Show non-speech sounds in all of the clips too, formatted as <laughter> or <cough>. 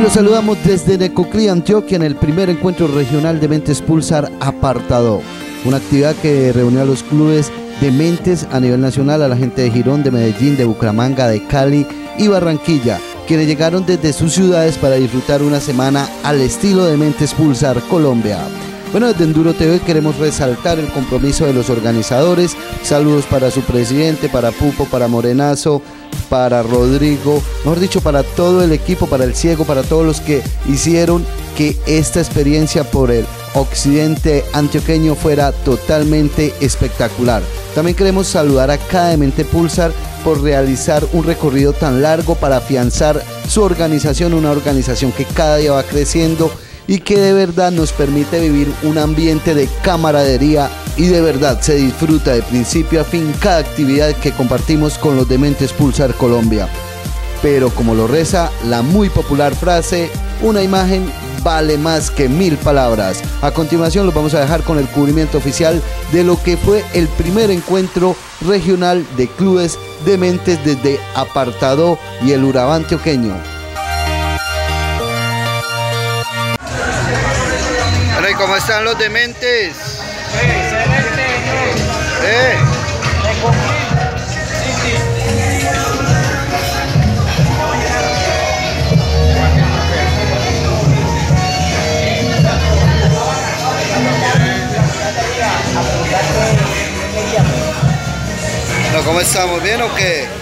Hoy los saludamos desde Necoclí, Antioquia, en el primer encuentro regional de Mentes Pulsar Apartado. Una actividad que reunió a los clubes de mentes a nivel nacional, a la gente de Girón, de Medellín, de Bucaramanga, de Cali y Barranquilla, quienes llegaron desde sus ciudades para disfrutar una semana al estilo de Mentes Pulsar Colombia. Bueno, desde Enduro TV queremos resaltar el compromiso de los organizadores. Saludos para su presidente, para Pupo, para Morenazo, para Rodrigo, mejor dicho, para todo el equipo, para el ciego, para todos los que hicieron que esta experiencia por el occidente antioqueño fuera totalmente espectacular. También queremos saludar a cada Mente Pulsar por realizar un recorrido tan largo para afianzar su organización, una organización que cada día va creciendo y que de verdad nos permite vivir un ambiente de camaradería y de verdad se disfruta de principio a fin cada actividad que compartimos con los Dementes Pulsar Colombia. Pero como lo reza la muy popular frase, una imagen vale más que mil palabras. A continuación los vamos a dejar con el cubrimiento oficial de lo que fue el primer encuentro regional de clubes dementes desde Apartado y el Urabá antioqueño. Cómo están los dementes? Excelente. ¿Eh? ¿Cómo estamos? ¿Bien o qué?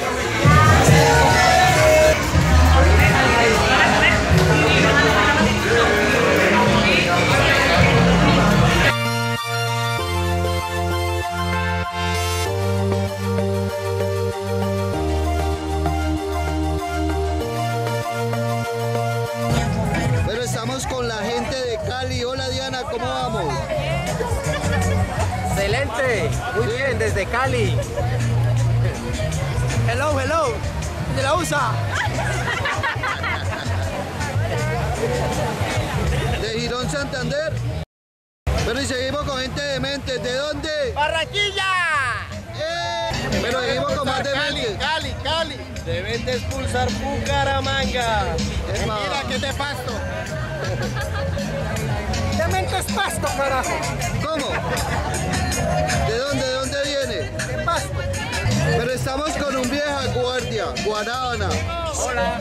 Desde Cali. Hello, hello. De la USA. De Girón Santander. Bueno, y seguimos con gente de mentes. ¿De dónde? Barranquilla. ¡Eh! Pero seguimos con más de mentes. Cali, Cali. Deben de expulsar Bucaramanga. Mira que te pasto. <laughs> Dementes pasto, carajo. ¿Cómo? ¿De dónde? Estamos con un vieja guardia, Guanábana. Hola.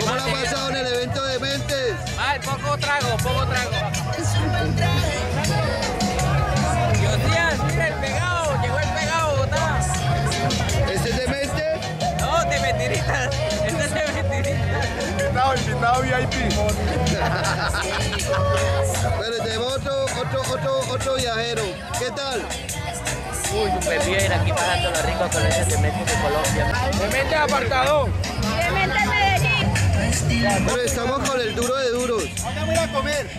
¿Cómo la ha pasado en el evento de mentes? Ay, poco trago, poco trago. Dios días, mira el pegado, llegó el pegado, Bogotá. ¿Este es de mentes? No, de mentiritas. Este es de mentiritas. Invitado, invitado VIP. <laughs> Pero tenemos otro, otro, otro, otro viajero. ¿Qué tal? Uy, súper bien, aquí pasando la rica con ese cemento de Colombia. Demente apartado. Demente Medellín. Pero estamos con el duro de duros. ¿Dónde voy a comer?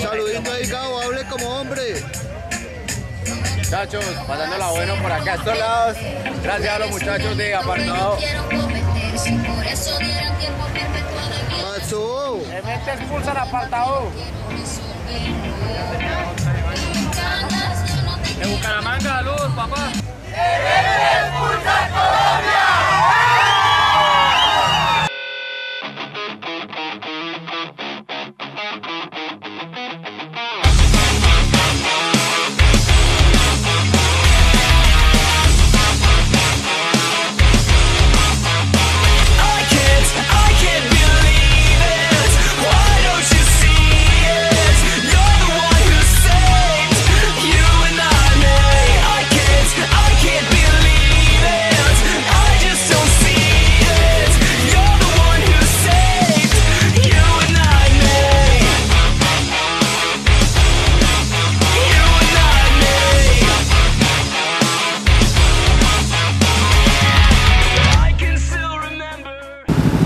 Saludito ahí, Gabo, hable como hombre. Muchachos, pasándola bueno por acá a estos lados. Gracias a los muchachos de apartado. Pasó. Demente expulsan apartado. Bucaramanga, saludos, papá.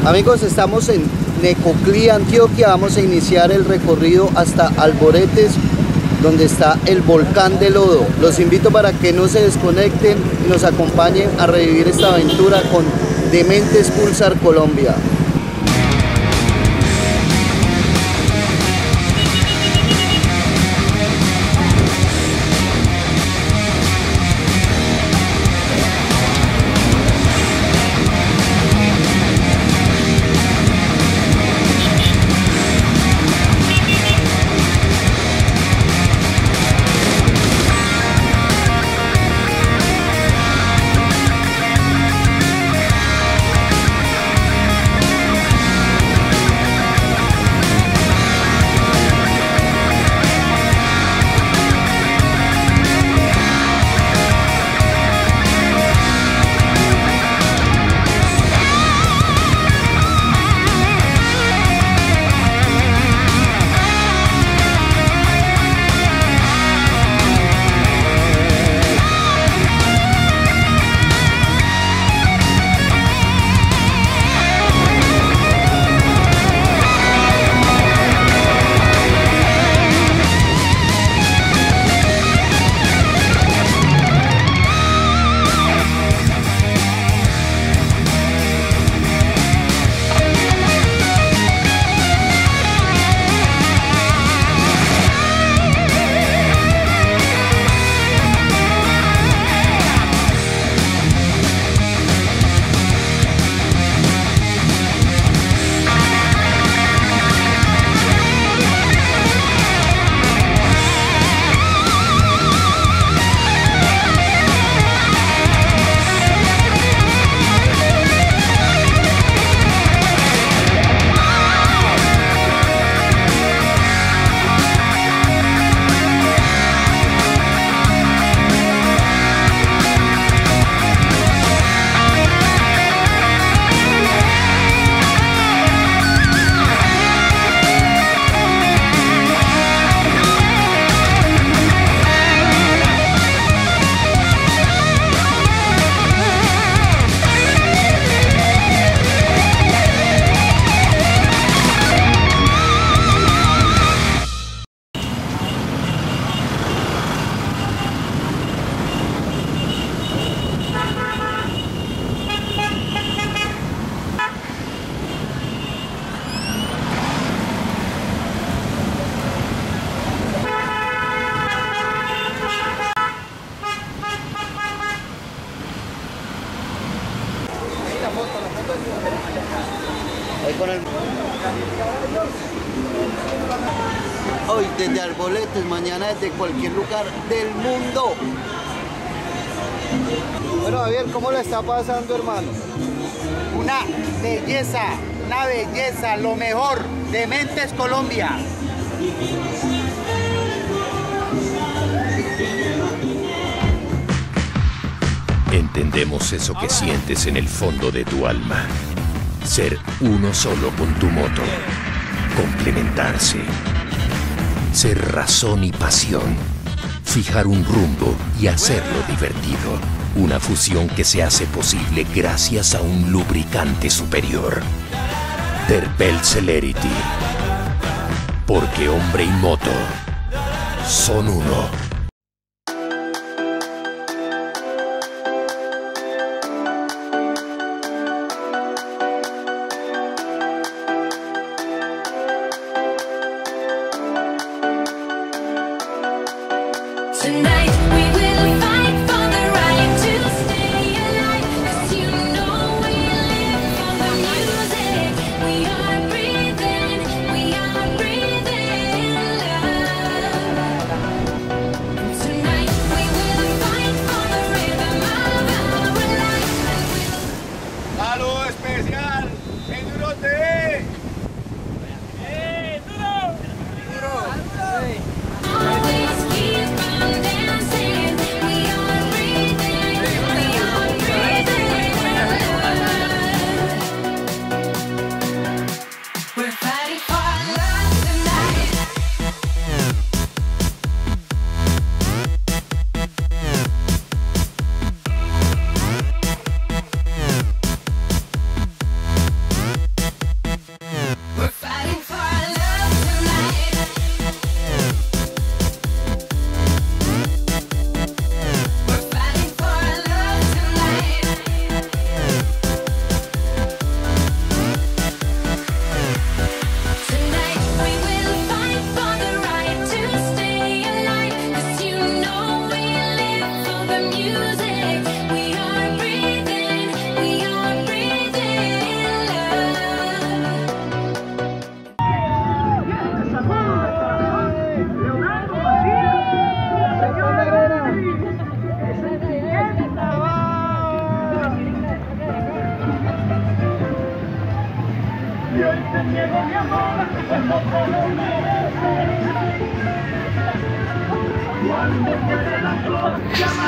Amigos, estamos en Necoclí, Antioquia. Vamos a iniciar el recorrido hasta Alboretes, donde está el volcán de lodo. Los invito para que no se desconecten y nos acompañen a revivir esta aventura con Dementes Pulsar Colombia. Desde cualquier lugar del mundo. Bueno, Javier, ¿cómo le está pasando, hermano? Una belleza, una belleza, lo mejor de Mentes Colombia. Entendemos eso que sientes en el fondo de tu alma. Ser uno solo con tu moto. Complementarse. Ser razón y pasión. Fijar un rumbo y hacerlo divertido. Una fusión que se hace posible gracias a un lubricante superior. Terpel Celerity. Porque hombre y moto son uno.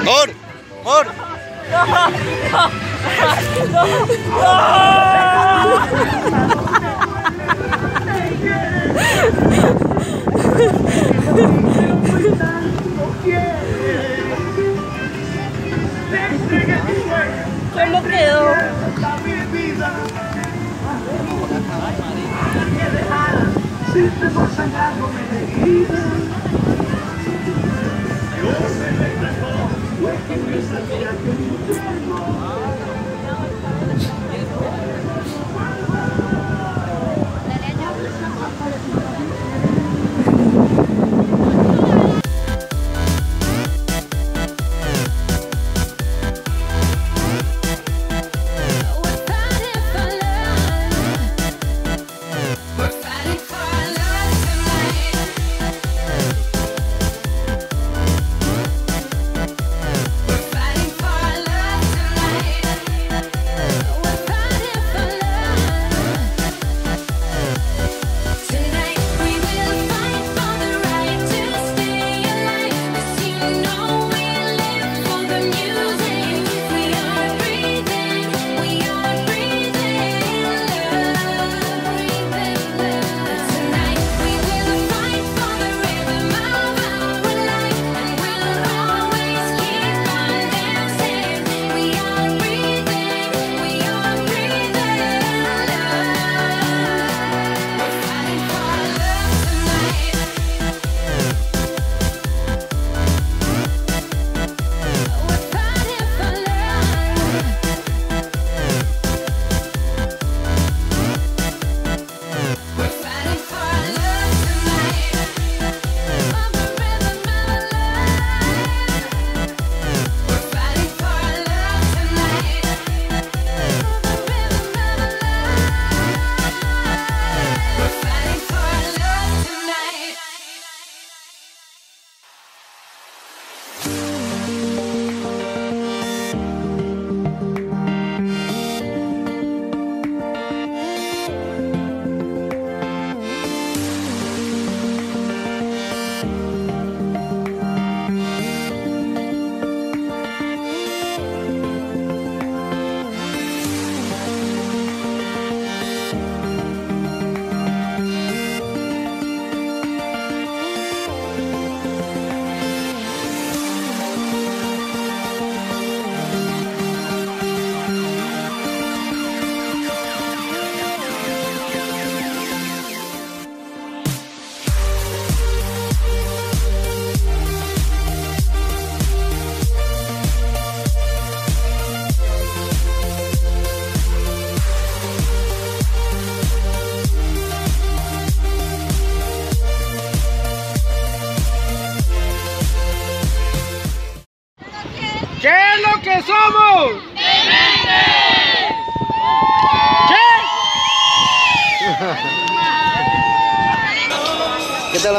¡Mor! ¡Mor! ¿Cómo quedó?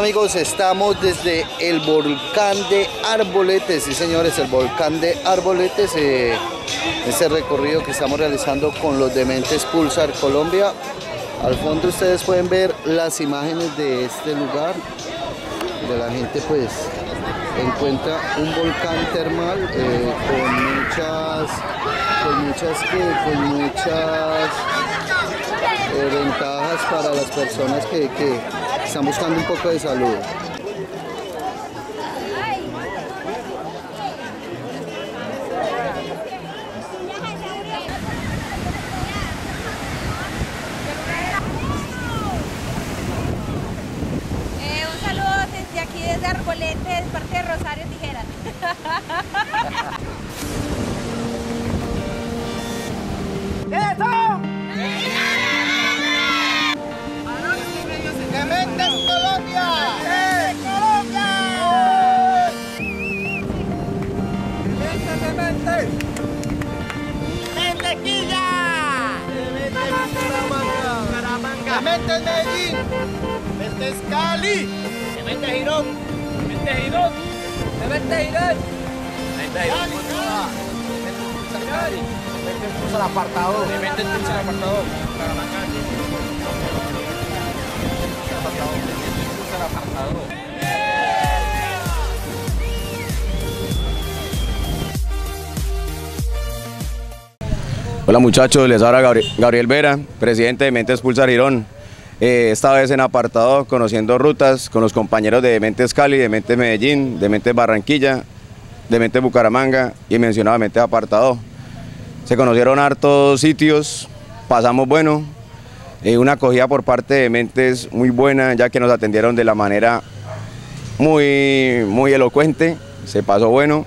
Amigos? Estamos desde el volcán de Arboletes, sí señores, el volcán de Arboletes, eh, ese recorrido que estamos realizando con los Dementes Pulsar Colombia. Al fondo ustedes pueden ver las imágenes de este lugar, de la gente pues encuentra un volcán termal eh, con muchas, con muchas, con muchas eh, ventajas para las personas que, que están buscando un poco de salud. Cali! ¡Dementes Girón! ¡Dementes Girón! ¡Dementes Girón! ¡Dementes Girón! ¡Dementes Pulsar Apartado! ¡Dementes Pulsar Apartado! Hola muchachos, les habla Gabri- Gabriel Vera, presidente de Mentes Pulsar Girón. Eh, esta vez en apartado, conociendo rutas con los compañeros de Mentes Cali, de Mentes Medellín, de Mentes Barranquilla, de Mentes Bucaramanga y mencionaba Mentes Apartado. Se conocieron hartos sitios, pasamos bueno, eh, una acogida por parte de Mentes muy buena, ya que nos atendieron de la manera muy, muy elocuente, se pasó bueno.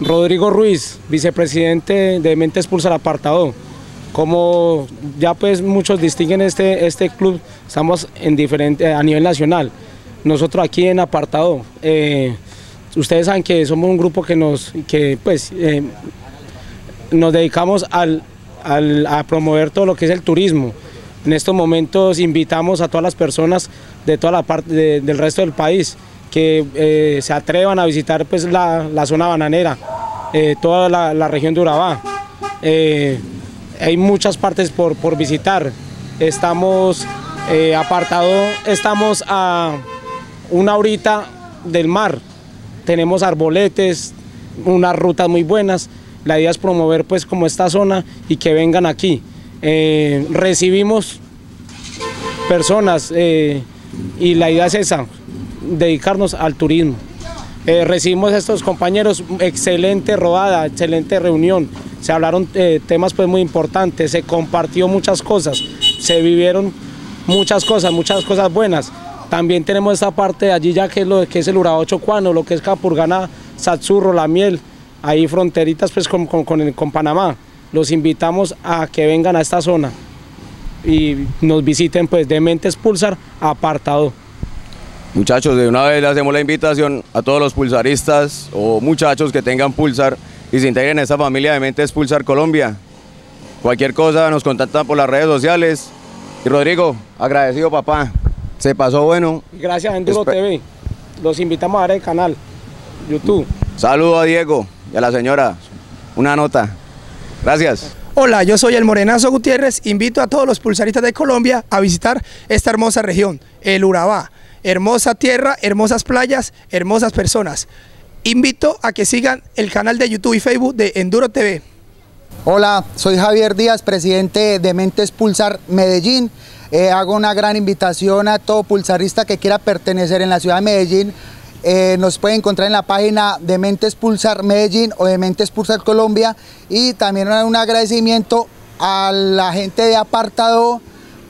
Rodrigo Ruiz, vicepresidente de Mentes Pulsar Apartado. Como ya pues muchos distinguen este, este club, estamos en diferente, a nivel nacional. Nosotros aquí en Apartado, eh, ustedes saben que somos un grupo que nos, que pues eh, nos dedicamos al, al- a promover todo lo que es el turismo. En estos momentos invitamos a todas las personas de toda la parte de- del resto del país que eh, se atrevan a visitar pues, la, la zona bananera, toda la, la región de Urabá. Hay muchas partes por, por visitar. Estamos eh, apartado, estamos a una horita del mar. Tenemos arboletes, unas rutas muy buenas. La idea es promover pues como esta zona y que vengan aquí. Eh, recibimos personas eh, y la idea es esa, dedicarnos al turismo. Eh, recibimos a estos compañeros, excelente rodada, excelente reunión. Se hablaron eh, temas pues muy importantes, se compartió muchas cosas, se vivieron muchas cosas, muchas cosas buenas. También tenemos esta parte de allí ya que es lo que es el Urabá Chocuano, lo que es Capurgana, Satsurro, La Miel, ahí fronteritas pues con, con- con Panamá. Los invitamos a que vengan a esta zona y nos visiten pues de Mentes Pulsar apartado. Muchachos, de una vez le hacemos la invitación a todos los pulsaristas o muchachos que tengan pulsar y se integren en esta familia de Mentes Pulsar Colombia. Cualquier cosa nos contactan por las redes sociales. Y Rodrigo, agradecido papá. Se pasó bueno. Gracias Enduro Espe- TV. Los invitamos a ver el canal YouTube. Saludo a Diego y a la señora. Una nota. Gracias. Hola, yo soy el Morenazo Gutiérrez. Invito a todos los pulsaristas de Colombia a visitar esta hermosa región, el Urabá. Hermosa tierra, hermosas playas, hermosas personas. Invito a que sigan el canal de YouTube y Facebook de Enduro TV. Hola, soy Javier Díaz, presidente de Mentes Pulsar Medellín. Eh, hago una gran invitación a todo pulsarista que quiera pertenecer en la ciudad de Medellín. Eh, nos puede encontrar en la página de Mentes Pulsar Medellín o de Mentes Pulsar Colombia. Y también un agradecimiento a la gente de Apartado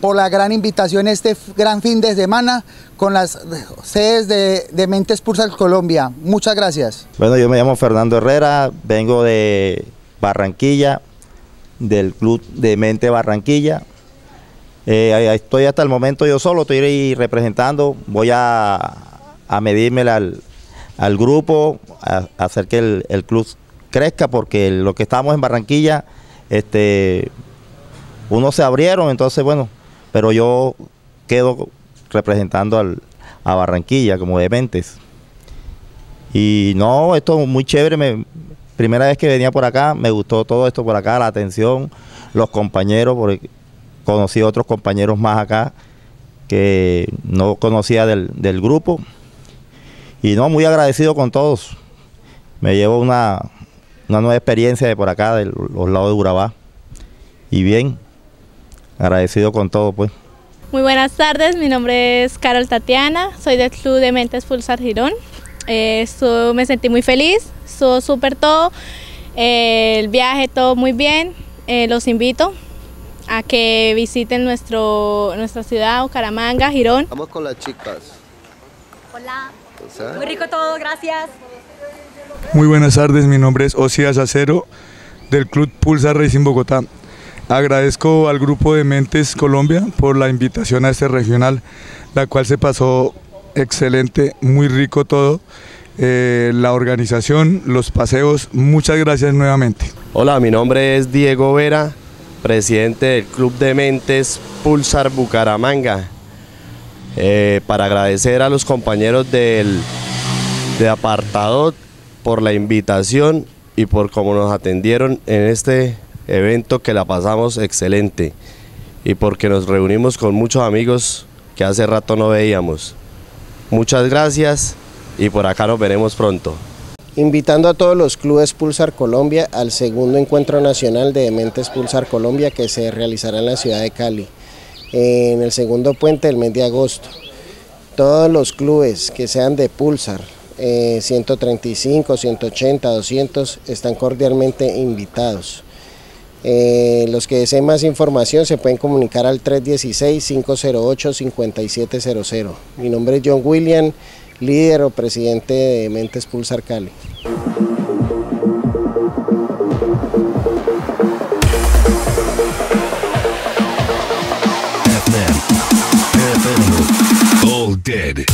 por la gran invitación este gran fin de semana con las sedes de, de Mentes Pulsar Colombia. Muchas gracias. Bueno, yo me llamo Fernando Herrera, vengo de Barranquilla, del club de Mente Barranquilla. Eh, estoy hasta el momento yo solo, estoy representando, voy a, a medirme al, al grupo, a, hacer que el, club crezca porque lo que estábamos en Barranquilla, este, unos se abrieron, entonces bueno, pero yo quedo representando al, a Barranquilla como de Mentes. Y no, esto es muy chévere, me- primera vez que venía por acá, me gustó todo esto por acá, la atención, los compañeros, porque conocí otros compañeros más acá que no conocía del, del grupo. Y no, muy agradecido con todos. Me llevo una, una nueva experiencia de por acá, de los lados de Urabá. Y bien, agradecido con todo, pues. Muy buenas tardes, mi nombre es Carol Tatiana, soy del Club de Mentes Pulsar Girón. Eh, me sentí muy feliz, estuvo súper todo, eh, el viaje todo muy bien. Eh, los invito a que visiten nuestro, nuestra ciudad, Bucaramanga, Girón. Vamos con las chicas. Hola. O sea, Muy rico todo, gracias. Muy buenas tardes, mi nombre es Osías Acero del Club Pulsar Racing Bogotá. Agradezco al grupo de Mentes Colombia por la invitación a este regional, la cual se pasó excelente, muy rico todo. Eh, la organización, los paseos, muchas gracias nuevamente. Hola, mi nombre es Diego Vera, presidente del Club de Mentes Pulsar Bucaramanga. Eh, para agradecer a los compañeros del, de apartado por la invitación y por cómo nos atendieron en este evento que la pasamos excelente y porque nos reunimos con muchos amigos que hace rato no veíamos. Muchas gracias y por acá nos veremos pronto. invitando a todos los clubes Pulsar Colombia al segundo encuentro nacional de Dementes Pulsar Colombia que se realizará en la ciudad de Cali, en el segundo puente del mes de agosto. Todos los clubes que sean de Pulsar, eh, 135, 180, 200, están cordialmente invitados. Eh, los que deseen más información se pueden comunicar al 316-508-5700. Mi nombre es John William, líder o presidente de Mentes Pulsar Cali. dead.